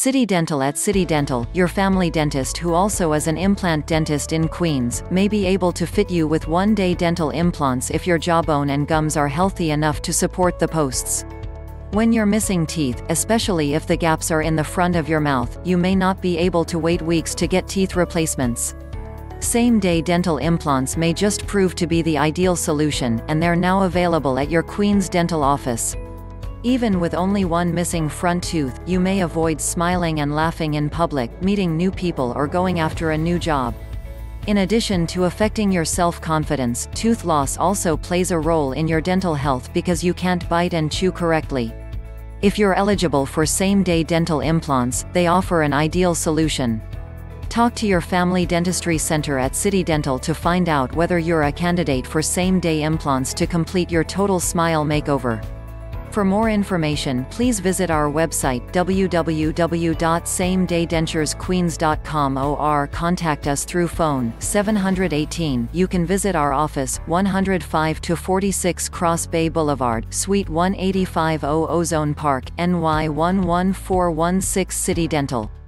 CitiDental At CitiDental, your family dentist who also is an implant dentist in Queens, may be able to fit you with one-day dental implants if your jawbone and gums are healthy enough to support the posts. When you're missing teeth, especially if the gaps are in the front of your mouth, you may not be able to wait weeks to get teeth replacements. Same-day dental implants may just prove to be the ideal solution, and they're now available at your Queens dental office. Even with only one missing front tooth, you may avoid smiling and laughing in public, meeting new people or going after a new job. In addition to affecting your self-confidence, tooth loss also plays a role in your dental health because you can't bite and chew correctly. If you're eligible for same-day dental implants, they offer an ideal solution. Talk to your family dentistry center at CitiDental to find out whether you're a candidate for same-day implants to complete your total smile makeover. For more information please visit our website www.samedaydenturesqueens.com or contact us through phone 718. You can visit our office 105 to 46 Cross Bay Boulevard, Suite 185 Ozone Park, NY 11416 CitiDental.